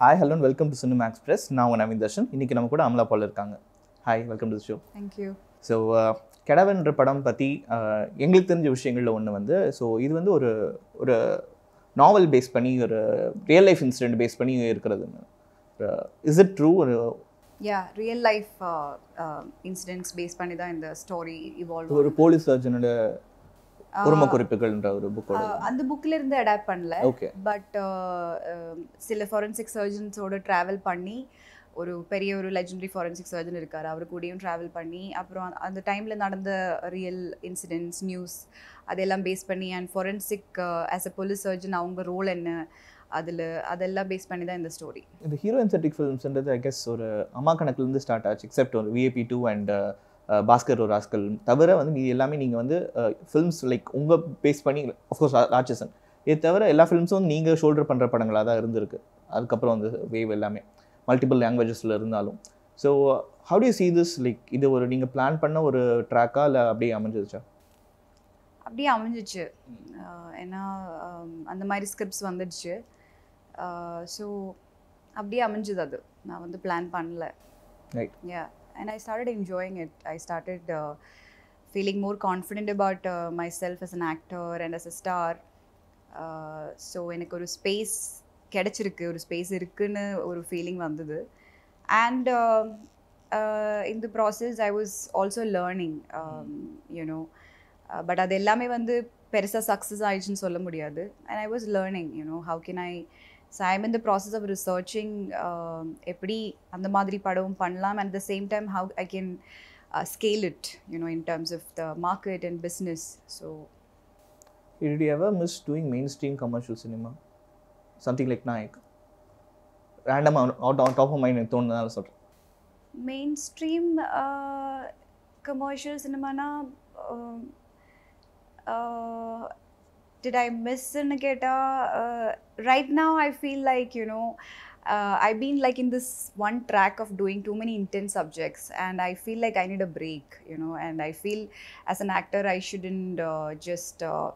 Hi hello welcome to cinema express நான் உங்கள் நவீன் தர்ஷன். இன்றைக்கி நம்ம கூட அமலா பால் இருக்காங்க. Hi welcome to show thank you so கெடவன்ற படம் பற்றி எங்களுக்கு தெரிஞ்ச விஷயங்களில் ஒன்று வந்து ஸோ இது வந்து ஒரு ஒரு நாவல் பேஸ் பண்ணி ஒரு ரியல் லைஃப் இன்சிடென்ட் பேஸ் பண்ணி இருக்கிறது. இஸ் இட் ட்ரூ ஒரு yeah real life incidents base பண்ணி தான் இந்த ஸ்டோரி இவால்வ் ஒரு போலீஸ் சர்ஜனோட உரிம குறிப்புகள்ன்ற ஒரு புக்கோட அந்த புக்ல இருந்து அடாப்ட் பண்ணல. ஓகே பட் சில ஃபாரன்சிக் சர்ஜன்ஸோட ட்ராவல் பண்ணி ஒரு பெரிய ஒரு லெஜெண்டரி ஃபாரன்சிக் சர்ஜன் இருக்கார். அவர் கூடயும் ட்ராவல் பண்ணி அப்புறம் அந்த- டைமில் நடந்த ரியல் இன்சிடென்ட்ஸ் நியூஸ் அதெல்லாம் பேஸ் பண்ணி and forensic as a police surgeon அவங்க ரோல் என்ன அதில் அதெல்லாம் பேஸ் பண்ணி தான் இந்த ஸ்டோரி இந்த ஹீரோயின் செட்டிக் ஃபிலிம்ஸ்ன்றது ஐ கெஸ் ஒரு அம்மா கணக்குலேருந்து ஸ்டார்ட் ஆச்சு எக்ஸப்ட் ஒரு விஏபி டூ அண்ட் பாஸ்கர் ஒரு ஆஸ்கல் தவிர வந்து மீதி எல்லாமே நீங்கள் வந்து ஃபிலிம்ஸ் லைக் உங்கள் பேஸ் பண்ணி அஃப்கோர்ஸ் ராட்சசன். இது தவிர எல்லா ஃபிலிம்ஸும் நீங்கள் ஷோல்டர் பண்ணுற படங்களாக தான் இருந்திருக்கு. அதுக்கப்புறம் வந்து வேவ் எல்லாமே. மல்டிபிள் லாங்குவேஜஸில் இருந்தாலும். So how to see this? Like இது ஒரு நீங்கள் பிளான் பண்ண ஒரு ட்ராக்கா இல்லை அப்படியே அமைஞ்சிருச்சா? அப்படியே அமைஞ்சிச்சு. ஏன்னா அந்த மாதிரி ஸ்கிரிப்ட்ஸ் வந்துடுச்சு. ஸோ அப்படியே அமைஞ்சுது அது. நான் வந்து பிளான் பண்ணல. Right. Yeah and I started enjoying it I started feeling more confident about my self as an actor and as a star so எனக்கு ஒரு ஸ்பேஸ் கிடைச்சிருக்கு ஒரு ஸ்பேஸ் இருக்குன்னு ஒரு ஃபீலிங் வந்தது. அண்ட் இந்த process process I was also learning you know but அது எல்லாமே வந்து பெருசாக சக்ஸஸ் ஆயிடுச்சுன்னு சொல்ல முடியாது. And I was learning you know how can I so I'm in the process of researching எப்படி அந்த மாதிரி படமும் பண்ணலாம் at the same time how I can scale it you know in terms of the market and business so Did you ever miss doing mainstream commercial cinema? Something like Nayak? ரேண்டமாக out on top of mind எனக்கு தோணுனால சொல்கிறேன் main stream commercial சினிமானா did I மிஸ்ன்னு கேட்டால் right now I feel like you know I been like in this one track of doing too many intense subjects and I feel like I need a break you know and I feel as an actor i shouldn't uh, just uh,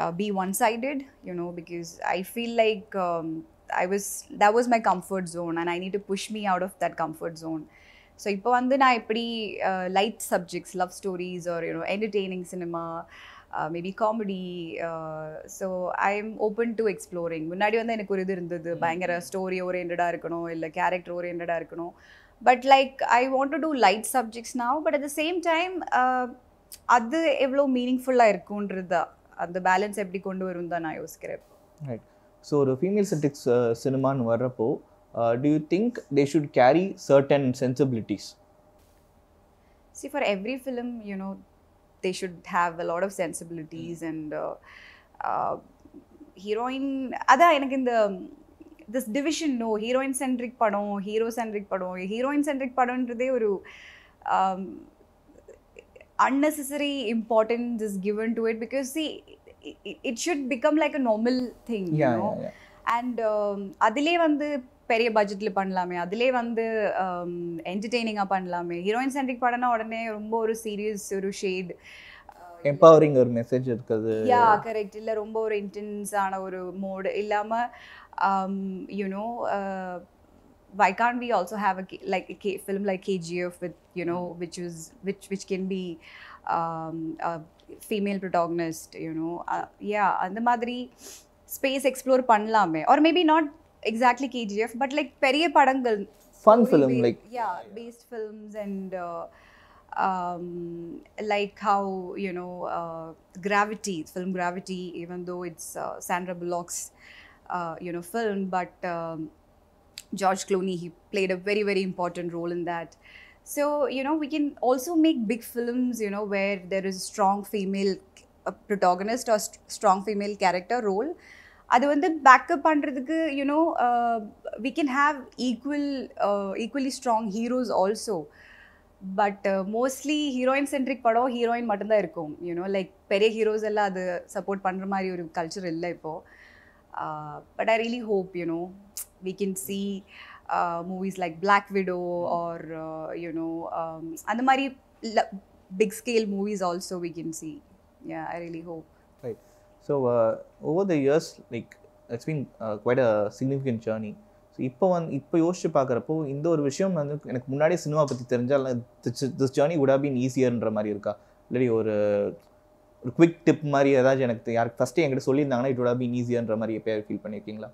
uh, be one-sided you know because i feel like um, i was that was my comfort zone and i need to push me out of that comfort zone so இப்போ வந்து நான் எப்படி light subjects love stories are you know entertaining cinema maybe comedy so I am open to exploring முன்னாடி வந்து எனக்கு ஒரு இது இருந்தது பயங்கர ஸ்டோரி ஓரியன்டாக இருக்கணும் இல்லை கேரக்டர் ஓரியன்டாக இருக்கணும். But like I want to do light subjects now but at the same time அது எவ்வளோ மீனிங்ஃபுல்லாக இருக்குன்றது அந்த பேலன்ஸ் எப்படி கொண்டு வரும் தான் நான் யோசிக்கிறேன். இப்போ. ஸோ ஒரு ஃபீமேல் செட்டிக்ஸ் சினிமான்னு வர்றப்போ do you think they should carry certain sensibilities see for every film you know they should have a lot of sensibilities and uh, uh, heroine அதான் எனக்கு இந்த this division no heroine centric படம் hero centric படம் heroine centric படம்ன்றதே ஒரு um, to it because see it, it should become like a normal thing you yeah know and அதிலே வந்து பெரிய பட்ஜெட்டில் பண்ணலாமே. அதிலே வந்து என்டர்டெய்னிங்காக பண்ணலாமே. ஹீரோயின் சென்ட்ரிக் படம்னா உடனே ரொம்ப ஒரு சீரியஸ் ஒரு ஷேட் எம்பவரிங் ஒரு மெசேஜ் இருக்குது. யா கரெக்ட் இல்லை ரொம்ப ஒரு இன்டென்ஸான ஒரு மோடு இல்லாமல் you know why can't we also have a like a K, film like KGF with you know which is which which can be um, a female protagonist you know. Uh, yeah அந்த மாதிரி space explore பண்ணலாமே. Or maybe not exactly KGF, but like Periye Padangal. Fun film, based, like. Yeah, based films and uh, um, like how, you know, uh, Gravity, film Gravity, even though it's uh, Sandra Bullock's, uh, you know, film, but um, George Clooney, he played a very, very important role in that. So, you know, we can also make big films, you know, where there is strong female uh, protagonist or st strong female character role அது வந்து backup பண்ணுறதுக்கு you know we can have equal equally strong heroes also but mostly heroine centric படம் heroine மட்டும்தான் இருக்கும். You know like பெரிய heroes எல்லாம் அது support பண்ணுற மாதிரி ஒரு கல்ச்சர் இல்லை இப்போது but I really hope you know we can see movies like Black Widow or you know அந்த மாதிரி big scale movies also we can see I really hope right see. Yeah, I really hope. So uh, over the years, like it's been uh, quite a significant journey. So இப்போ வந்து இப்போ யோசிச்சு பார்க்குறப்போ இந்த ஒரு விஷயம் வந்து எனக்கு முன்னாடியே சினிமா பற்றி தெரிஞ்சால் this journey would have been ஈஸியர்ன்ற மாதிரி இருக்கா இல்லாட்டி ஒரு ஒரு குவிக் டிப் மாதிரி ஏதாச்சும் எனக்கு யாருக்கு ஃபஸ்ட்டு என்கிட்ட சொல்லியிருந்தாங்கன்னா இட் would have been ஈஸியர்ன்ற மாதிரி எப்போ ஃபீல் பண்ணியிருக்கீங்களா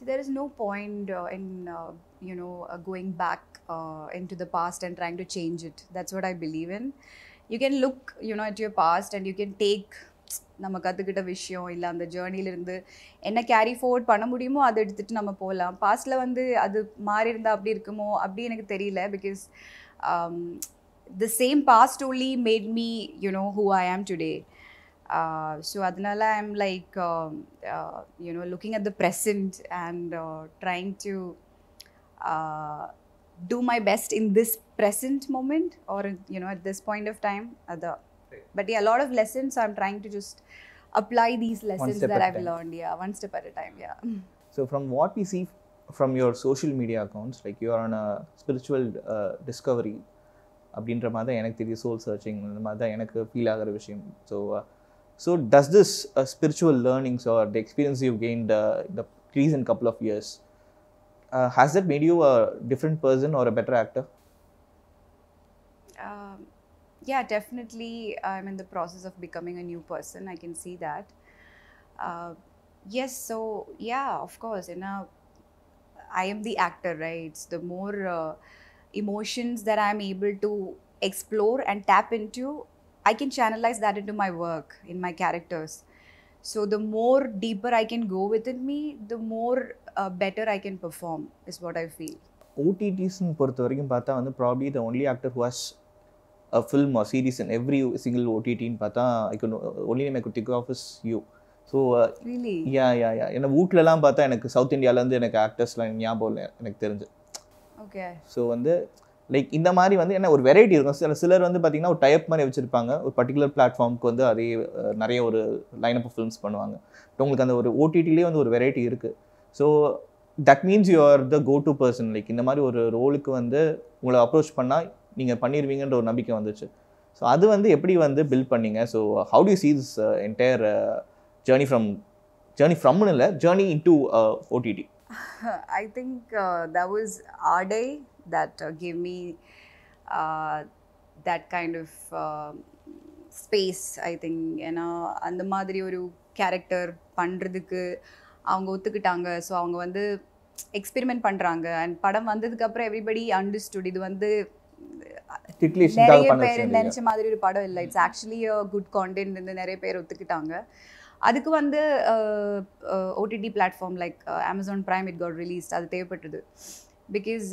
See, there is no point uh, in uh, you know uh, going back uh, into the past and trying to change it. That's what I believe in. You can look, you know, at your past and you can take நம்ம கற்றுக்கிட்ட விஷயம் இல்லை அந்த ஜேர்னிலிருந்து என்ன carry fort பண்ண முடியுமோ அதை எடுத்துகிட்டு நம்ம போகலாம் பாஸ்டில் வந்து அது மாறி இருந்தால் அப்படி இருக்குமோ அப்படி எனக்கு தெரியல because the same past only made me you know who I am today so அதனால I I'm like you know looking at the present and trying to do my best in this present moment or you know at this point of time அதான் but yeah a lot of lessons i'm trying to just apply these lessons step that at a i've time. learned yeah one step at a time yeah So from what we see from your social media accounts, like you are on a spiritual uh, discovery அப்படின்ற மாதிரி தான் எனக்கு தெரியும் soul searching அந்த மாதிரி தான் எனக்கு feel ஆகிற விஷயம் so so does this spiritual learnings are the experience you gained the reason couple of years has that made you a different person or a better actor um, yeah, definitely, I'm in the process of becoming a new person. I can see that. Uh, yes, so yeah, of course, you know, I am the actor, right? It's the more uh, emotions that I'm able to explore and tap into, I can channelize that into my work, in my characters. So the more deeper I can go within me, the more uh, better I can perform, is what I feel. ஓடிடிஸ்ன்னு பொறுத்த வரைக்கும் பார்த்தா வந்து probably the only actor who has a film or series in every single ஓடிடின்னு பார்த்தா I could only name I could think of is you so? Yeah yeah yeah ஏன்னா வீட்லலாம் பார்த்தா எனக்கு சவுத் இந்தியாவிலேருந்து எனக்கு ஆக்டர்ஸ்லாம் ஞாபகம் இல்லை எனக்கு தெரிஞ்சு. Okay. ஸோ வந்து லைக் இந்த மாதிரி வந்து என்ன ஒரு வெரைட்டி இருக்கும். சில சிலர் வந்து பார்த்தீங்கன்னா ஒரு டைப் மாதிரி வச்சுருப்பாங்க. ஒரு பர்டிகுலர் பிளாட்ஃபார்முக்கு வந்து அதே நிறைய ஒரு லைன் ஆஃப் ஃபில்ம்ஸ் பண்ணுவாங்க. உங்களுக்கு அந்த ஒரு ஓடிடிலே வந்து ஒரு வெரைட்டி இருக்குது so that means you are the go to person like இந்த மாதிரி ஒரு ரோலுக்கு வந்து உங்களை அப்ரோச் பண்ணால் நீங்கள் பண்ணிடுவீங்கன்ற ஒரு நம்பிக்கை வந்துச்சு. ஸோ அது வந்து எப்படி வந்து பில்ட் பண்ணீங்க? So how to see this entire journey from journey ஃப்ரம்னு இல்லை journey into OTT I think that was Aadai that give me that kind me space I think ஏன்னா அந்த மாதிரி ஒரு கேரக்டர் பண்ணுறதுக்கு அவங்க ஒத்துக்கிட்டாங்க. ஸோ அவங்க வந்து எக்ஸ்பெரிமெண்ட் பண்ணுறாங்க அண்ட் படம் வந்ததுக்கப்புறம் எவ்ரிபடி அண்டர்ஸ்டுட் இது வந்து நிறைய பேர் நினச்ச மாதிரி ஒரு படம் இல்லை. இட்ஸ் ஆக்சுவலி குட் கான்டென்ட் இருந்து நிறைய பேர் ஒத்துக்கிட்டாங்க. அதுக்கு வந்து OTT platform like Amazon Prime it got released அது தேவைப்பட்டது. பிகாஸ்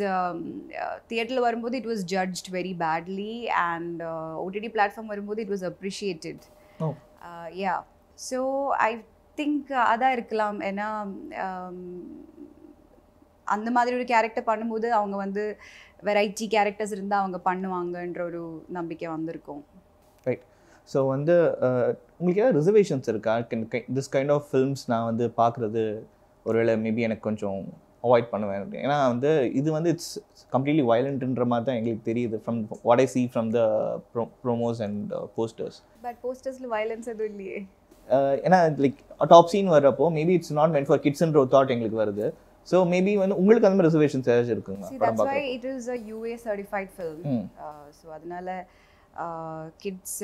தியேட்டரில் வரும்போது it was judged very badly and OTT platform வரும்போது it was appreciated. Yeah so I think அதான் இருக்கலாம். ஏன்னா அந்த மாதிரி ஒரு கேரக்டர் பண்ணும்போது அவங்க வந்து வெரைட்டி கேரக்டர்ஸ் இருந்தால் அவங்க பண்ணுவாங்கன்ற ஒரு நம்பிக்கை வந்திருக்கும். ஸோ வந்து உங்களுக்கு ஏதாவது ரிசர்வேஷன்ஸ் இருக்கா? திஸ் கைண்ட் ஆஃப் ஃபில்ம்ஸ் நான் வந்து பார்க்குறது ஒருவேளை மேபி எனக்கு கொஞ்சம் அவாய்ட் பண்ணுவேன். ஏன்னா வந்து இது வந்து இட்ஸ் கம்ப்ளீட்லி வயலண்ட்ன்ற மாதிரி தான் எங்களுக்கு தெரியுது. From what I see from the promos and posters but போஸ்டர்ஸில் violence எதுவும் இல்லையே. ஏன்னா லைக் டாப் சீன் வர்றப்போ maybe it's not meant for கிட்ஸ்ன்ற ஒரு தாட் எங்களுக்கு வருது. ஸோ மேபி வந்து உங்களுக்கு அந்த மாதிரி ரிசர்வேஷன்ஸ் ஏதாச்சும் இருக்குங்க See, படம் that's why பார்க்குறப்போ it is a UA certified film. ம். Uh, அதனால கிட்ஸ்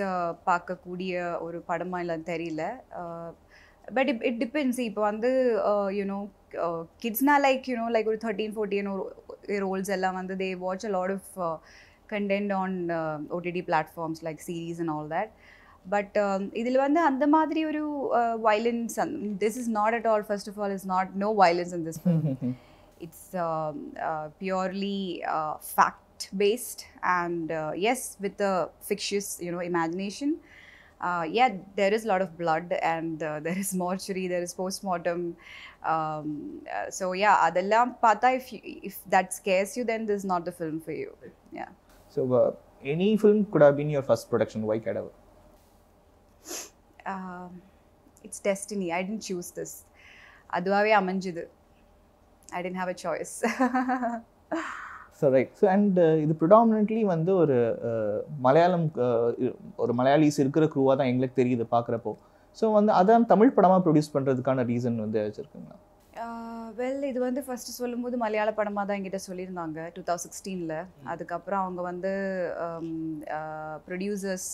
பார்க்கக்கூடிய ஒரு படமா இல்லைன்னு தெரியல. பட் இட் இட் டிபெண்ட்ஸ் இப்போ வந்து யூனோ கிட்ஸ்னா லைக் யூனோ லைக் ஒரு தேர்ட்டீன் ஃபோர்டீன் ரோல்ஸ் எல்லாம் வந்து they watch a lot of content on OTT platforms like series and all that but இதில் வந்து அந்த மாதிரி ஒரு violence this is not at all first of all is not no violence in this it's um, uh, purely uh, fact based and uh, yes with the fictitious you know imagination uh, yeah there is a lot of blood and uh, there is mortuary there is postmortem um, uh, so yeah adallam pata if you, if that scares you then this is not the film for you yeah so any film good have been your first production why கடவு um, It's destiny I didn't choose this அதுவாகவே அமைஞ்சுது I didn't have a choice so right so and இது predominantly வந்து ஒரு மலையாளம் ஒரு மலையாளிஸ் இருக்கிற க்ரூவாக தான் எங்களுக்கு தெரியுது பார்க்குறப்போ. ஸோ வந்து அதான் தமிழ் படமாக ப்ரொடியூஸ் பண்ணுறதுக்கான ரீசன் வந்து வச்சுருக்குங்களா? வெல் இது வந்து ஃபர்ஸ்ட் சொல்லும்போது மலையாள படமாக தான் என்கிட்ட சொல்லியிருந்தாங்க டூ தௌசண்ட் சிக்ஸ்டீனில் அதுக்கப்புறம் அவங்க வந்து ப்ரொடியூசர்ஸ்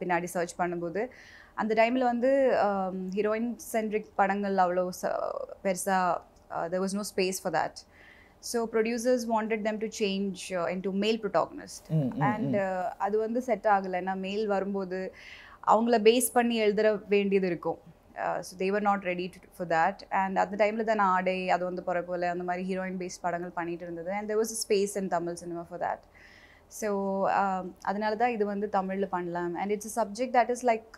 பின்னாடி சர்ச் பண்ணும்போது அந்த டைமில் வந்து ஹீரோயின் சென்ட்ரிக் படங்கள் அவ்வளோ பெருசாக there was no space for that so producers wanted them to change into male protagonist and அது வந்து செட் ஆகலை. ஏன்னா மேல் வரும்போது அவங்கள பேஸ் பண்ணி எழுதுற வேண்டியது இருக்கும். So they're not ready for that and அந்த டைமில் தான் நான் ஆடை அது வந்து போல அந்த மாதிரி ஹீரோயின் பேஸ்ட் படங்கள் பண்ணிட்டு இருந்தது. And there was space in Tamil cinema for that so அதனால தான் இது வந்து தமிழில் பண்ணலாம். And it's subject that is like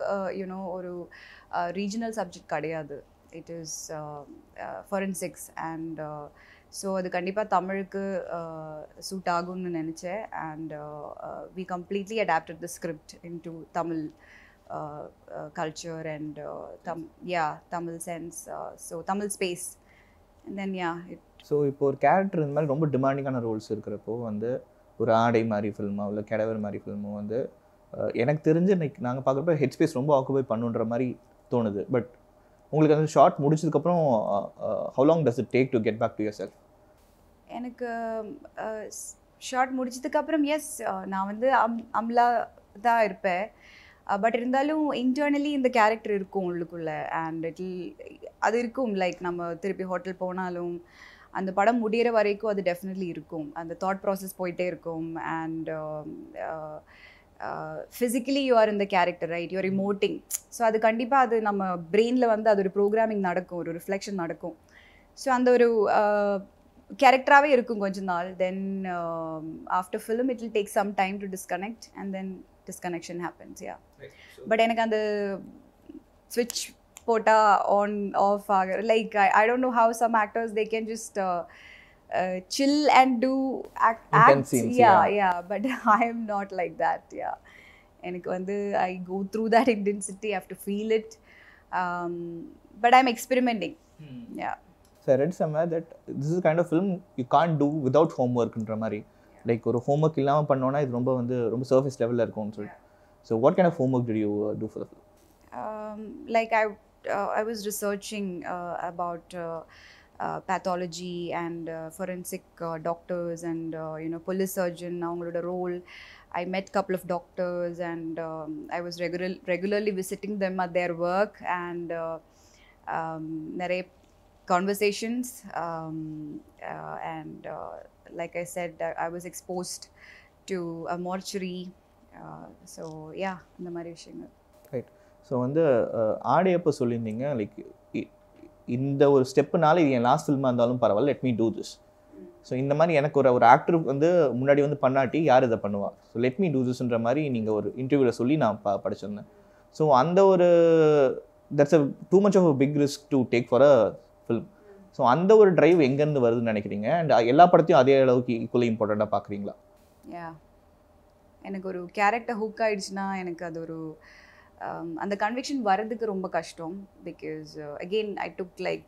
you know ஒரு uh, ரீஜனல் சப்ஜெக்ட் கிடையாது. It is forensics and so அது கண்டிப்பாக தமிழுக்கு uh, சூட் ஆகும்னு நினச்சேன். And we completely adapted the script into Tamil culture and them yeah Tamil sense so Tamil space then yeah it so இப்போ ஒரு character இந்த மாதிரி ரொம்ப டிமாண்டிங்கான ரோல்ஸ் இருக்கிறப்போ வந்து ஒரு ஆடை மாதிரி ஃபில்மோ இல்லை கிழவர் மாதிரி ஃபில்மோ வந்து அஹ், எனக்கு தெரிஞ்சு இன்னைக்கு நாங்கள் பார்க்குறப்ப ஹெட் ஸ்பேஸ் ரொம்ப ஆக்குபை பண்ணுன்ற மாதிரி தோணுது. பட் உங்களுக்கு அந்த ஷார்ட் முடிச்சதுக்கப்புறம் how long does it take to get back to your self எனக்கு ஷார்ட் முடிச்சதுக்கப்புறம் எஸ் நான் வந்து அம் அம்லா தான் இருப்பேன். பட் இருந்தாலும் இன்டர்னலி இந்த கேரக்டர் இருக்கும் உள்ளுக்குள்ள. அண்ட் இட் அது இருக்கும் லைக் நம்ம திருப்பி ஹோட்டல் போனாலும் அந்த படம் முடியிற வரைக்கும் அது டெஃபினெட்லி இருக்கும். அந்த தாட் ப்ராசஸ் போயிட்டே இருக்கும். அண்ட் ஃபிசிக்கலி யூ ஆர் இந்த character right you're emoting so அது கண்டிப்பாக அது நம்ம பிரெயினில் வந்து அது ஒரு ப்ரோக்ராமிங் நடக்கும் ஒரு ரிஃப்ளெக்ஷன் நடக்கும். ஸோ அந்த ஒரு கேரக்டராகவே இருக்கும் கொஞ்ச நாள். Then after film it will take some time to disconnect and then disconnection happens yeah but எனக்கு அந்த ஸ்விட்ச் போட்டால் ஆன் ஆஃப் ஆக like I don't know how some actors they can just chill and do act, Intense acts. scenes, yeah, yeah. yeah, but I am not like that. Yeah, எனக்கு வந்து I go through that intensity, I have to feel it. Um, but I'm experimenting. Yeah. So read somewhere that this is kind of film you can do without home ஒர்க்ன்ற மாதிரி like ஒரு homework இல்லாமல் பண்ணோன்னா இது ரொம்ப வந்து ரொம்ப surface லெவலில் இருக்கும்னு சொல்லிட்டு so what kind of homework did you do for the film um, like I, uh, I was researching uh, about uh, uh, pathology and uh, forensic uh, doctors and uh, you know police surgeon அவங்களோட role I met couple of doctors and um, I was regular, regularly visiting them at their work and uh, um, நிறைய conversations um, uh, and uh, like I said I, I was exposed to a mortuary. Uh, so yeah இந்த மாதிரி விஷயங்கள். Right so வந்து uh, அஹ், ஆடையப்போ சொல்லியிருந்தீங்க like இந்த ஒரு ஸ்டெப்புனால இது என் லாஸ்ட் ஃபில்மாக இருந்தாலும் பரவாயில்ல let me do this so இந்த மாதிரி எனக்கு ஒரு ஒரு ஆக்டர் வந்து முன்னாடி வந்து பண்ணாட்டி யார் இதை பண்ணுவா? ஸோ லெட் மீ டூ திஸ்ன்ற மாதிரி நீங்கள் ஒரு இன்டர்வியூவில் சொல்லி நான் ப படிச்சிருந்தேன். ஸோ அந்த ஒரு that's a too much of a big risk to take for a film so அந்த ஒரு டிரைவ் எங்கேருந்து வருதுன்னு நினைக்கிறீங்க? அண்ட் எல்லா படத்தையும் அதே அளவுக்கு ஈக்குவலி இம்பார்ட்டண்ட்டாக பார்க்குறீங்களா? யா எனக்கு ஒரு கேரக்டர் ஹுக் ஆயிடுச்சுன்னா எனக்கு அது ஒரு அந்த கன்விக்ஷன் வர்றதுக்கு ரொம்ப கஷ்டம். Because again I took like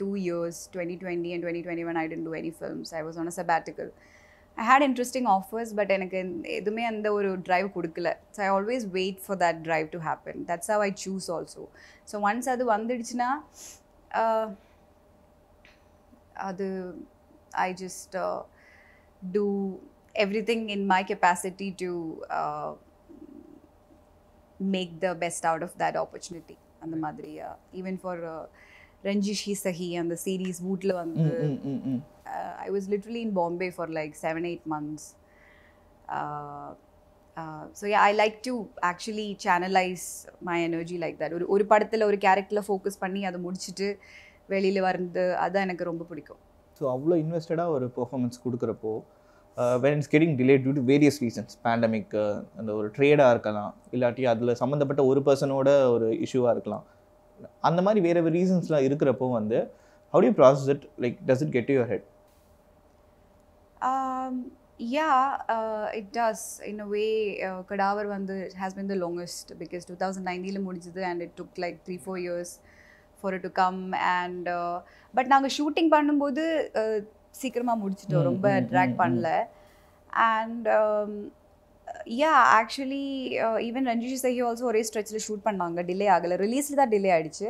two years twenty twenty and twenty twenty one I didn't do any films I was on a sabbatical I had interesting offers but எனக்கு எதுவுமே அந்த ஒரு ட்ரைவ் கொடுக்கல. So I always wait for that drive to happen that's how I choose also so once அது வந்துடுச்சுன்னா அது I just do everything in my capacity to uh, make the best out of that opportunity. அந்த மாதிரி even for ரஞ்சிஷி சஹி அந்த series வூட்டில் வந்து hmm hmm ம் I was literally in Bombay for like seven eight months so I like to actually channelise my energy like that ஒரு ஒரு படத்தில் ஒரு கேரக்டரில் ஃபோக்கஸ் பண்ணி அதை முடிச்சுட்டு வெளியில் வர்றது அதான் எனக்கு ரொம்ப பிடிக்கும். ஸோ அவ்வளோ இன்வெஸ்டடாக ஒரு performance கொடுக்குறப்போ when it's getting delay due to various reasons pandemic அந்த ஒரு ட்ரேடாக இருக்கலாம் இல்லாட்டி அதில் சம்மந்தப்பட்ட ஒரு பர்சனோட ஒரு இஷ்யூவாக இருக்கலாம். அந்த மாதிரி வேறு ரீசன்ஸ்லாம் இருக்கிறப்போ வந்து how do you process it? Like does it get to your head? Um, yeah, uh, it does. In a way, uh, Kadavar வந்து has been the longest because 2019 முடிஞ்சது and it took like three four years. To come and uh, but நாங்கள் shooting பண்ணும்போது uh, சீக்கிரமா முடிச்சிட்டோம். ரொம்ப track. பண்ணல. And yeah actually even Ranjish Sahi also ஒரே ஸ்ட்ரெச்சில் shoot பண்ணாங்க. டிலே ஆகலை. ரிலீஸில் தான் டிலே ஆயிடுச்சு.